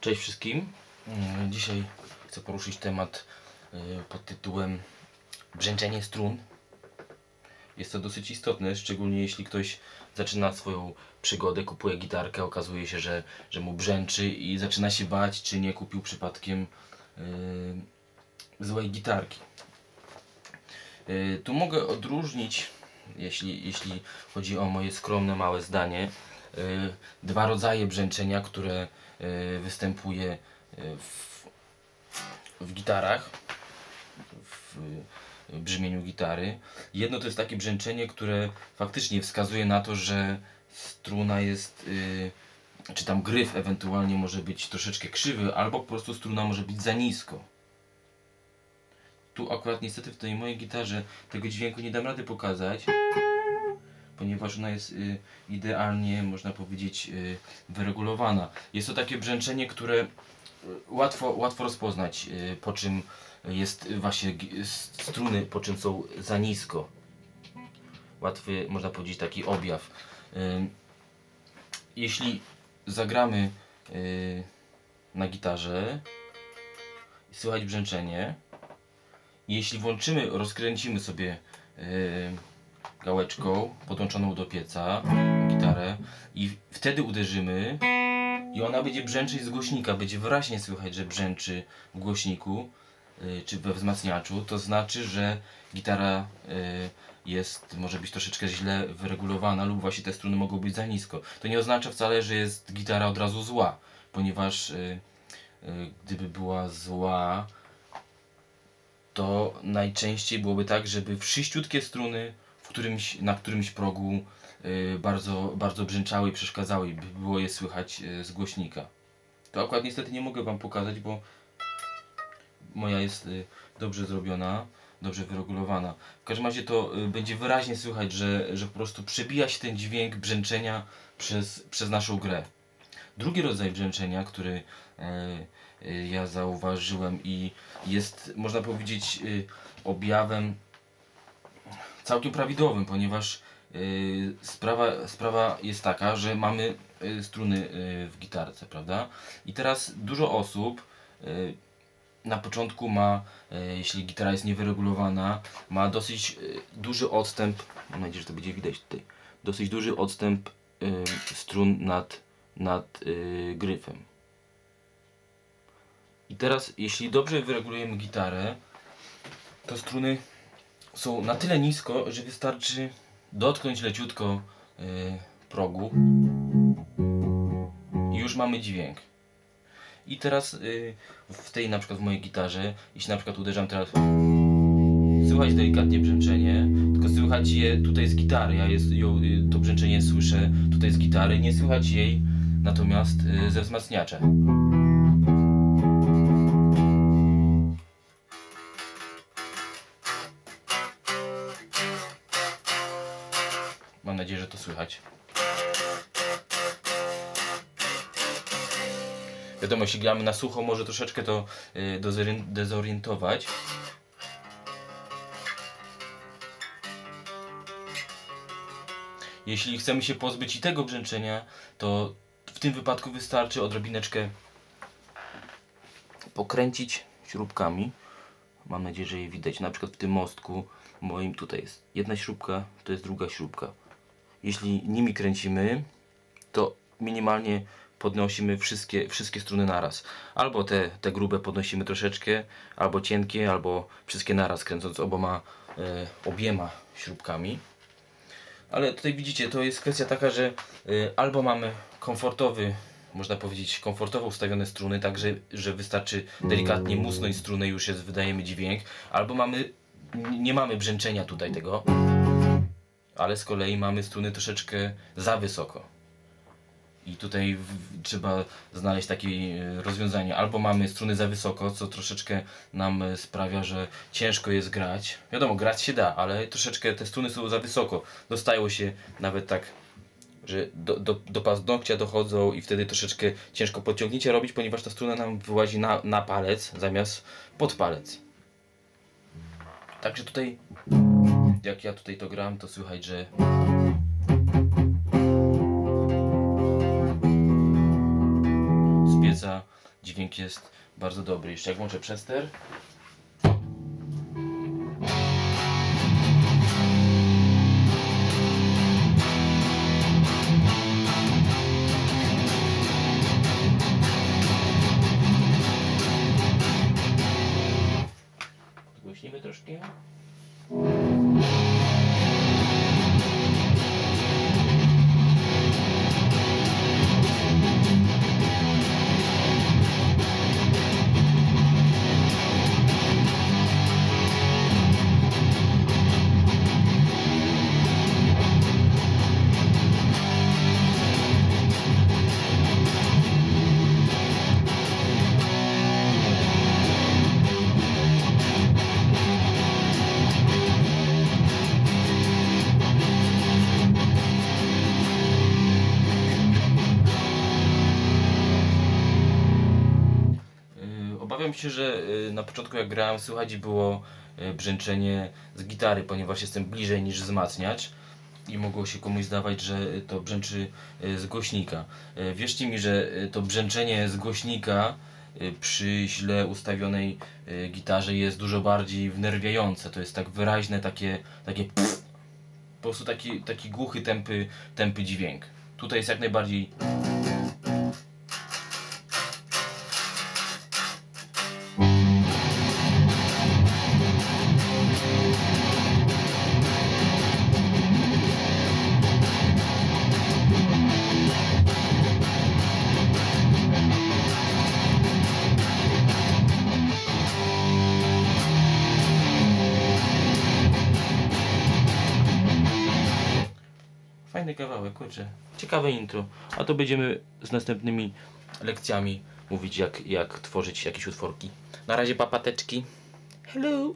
Cześć wszystkim. Mm, Dzisiaj chcę poruszyć temat y, pod tytułem brzęczenie strun. Jest to dosyć istotne, szczególnie jeśli ktoś zaczyna swoją przygodę, kupuje gitarkę, okazuje się, że, że mu brzęczy i zaczyna się bać, czy nie kupił przypadkiem y, złej gitarki. Y, Tu mogę odróżnić, jeśli, jeśli chodzi o moje skromne, małe zdanie, dwa rodzaje brzęczenia, które y, występuje y, w, w gitarach, w y, brzmieniu gitary. Jedno to jest takie brzęczenie, które faktycznie wskazuje na to, że struna jest, y, czy tam gryf ewentualnie może być troszeczkę krzywy, albo po prostu struna może być za nisko. Tu akurat niestety w tej mojej gitarze tego dźwięku nie dam rady pokazać, ponieważ ona jest y, idealnie, można powiedzieć, y, wyregulowana. Jest to takie brzęczenie, które y, łatwo, łatwo rozpoznać, po czym jest właśnie struny, po czym są za nisko. Łatwy, można powiedzieć, taki objaw. Jeśli zagramy na gitarze, słychać brzęczenie, jeśli włączymy, rozkręcimy sobie gałeczką podłączoną do pieca gitarę i wtedy uderzymy i ona będzie brzęczeć z głośnika, będzie wyraźnie słychać, że brzęczy w głośniku yy, czy we wzmacniaczu, to znaczy, że gitara yy, jest, może być troszeczkę źle wyregulowana lub właśnie te struny mogą być za nisko. To nie oznacza wcale, że jest gitara od razu zła, ponieważ yy, gdyby była zła, to najczęściej byłoby tak, żeby wszyściutkie struny którymś, na którymś progu y, bardzo, bardzo brzęczały i przeszkadzały i by było je słychać y, z głośnika. To akurat niestety nie mogę Wam pokazać, bo moja jest y, dobrze zrobiona, dobrze wyregulowana. W każdym razie to będzie wyraźnie słychać, że, że po prostu przebija się ten dźwięk brzęczenia przez, przez naszą grę. Drugi rodzaj brzęczenia, który ja zauważyłem i jest, można powiedzieć, objawem całkiem prawidłowym, ponieważ e, sprawa, sprawa jest taka, że mamy e, struny e, w gitarce, prawda? I teraz dużo osób e, na początku ma, e, jeśli gitara jest niewyregulowana, ma dosyć e, duży odstęp, mam nadzieję, że to będzie widać tutaj, dosyć duży odstęp e, strun nad, nad e, gryfem. I teraz, jeśli dobrze wyregulujemy gitarę, to struny są na tyle nisko, że wystarczy dotknąć leciutko e, progu i już mamy dźwięk. I teraz y, w tej na przykład w mojej gitarze, jeśli na przykład uderzam teraz słychać delikatnie brzęczenie, tylko słychać je tutaj z gitary. Ja jest, ją, y, to brzęczenie słyszę tutaj z gitary, nie słychać jej natomiast ze wzmacniacza. Nadzieję, że to słychać. Wiadomo, jeśli gramy na sucho, może troszeczkę to y, dezorientować. Jeśli chcemy się pozbyć i tego brzęczenia, to w tym wypadku wystarczy odrobineczkę pokręcić śrubkami. Mam nadzieję, że je widać. Na przykład w tym mostku moim tutaj jest jedna śrubka, to jest druga śrubka. Jeśli nimi kręcimy, to minimalnie podnosimy wszystkie, wszystkie struny naraz. Albo te, te grube podnosimy troszeczkę, albo cienkie, albo wszystkie naraz, kręcąc oboma e, obiema śrubkami. Ale tutaj widzicie, to jest kwestia taka, że y, albo mamy komfortowy, można powiedzieć, komfortowo ustawione struny, tak że, że wystarczy delikatnie musnąć strunę i już jest, wydajemy dźwięk, albo mamy, nie mamy brzęczenia tutaj tego, ale z kolei mamy struny troszeczkę za wysoko. I tutaj w, trzeba znaleźć takie e, rozwiązanie. Albo mamy struny za wysoko, co troszeczkę nam e, sprawia, że ciężko jest grać. Wiadomo, grać się da, ale troszeczkę te struny są za wysoko. Dostają się nawet tak, że do, do, do paznokcia dochodzą i wtedy troszeczkę ciężko podciągnięcie robić, ponieważ ta struna nam wyłazi na, na palec zamiast pod palec. Także tutaj, jak ja tutaj to gram, to słychać, że z pieca dźwięk jest bardzo dobry. Jeszcze jak włączę przester. Podgłośnimy troszkę. Obawiam się, że yy, na początku jak grałem słychać było yy, brzęczenie z gitary, ponieważ jestem bliżej niż wzmacniacz i mogło się komuś zdawać, że to brzęczy yy, z głośnika. Wierzcie mi, że to brzęczenie z głośnika przy źle ustawionej gitarze jest dużo bardziej wnerwiające. To jest tak wyraźne, takie, takie pff, po prostu taki, taki głuchy, tępy, tępy dźwięk. Tutaj jest jak najbardziej Fajny kawałek, kurczę. Ciekawe intro. A to będziemy z następnymi lekcjami mówić, jak, jak tworzyć jakieś utworki. Na razie papateczki. Hello!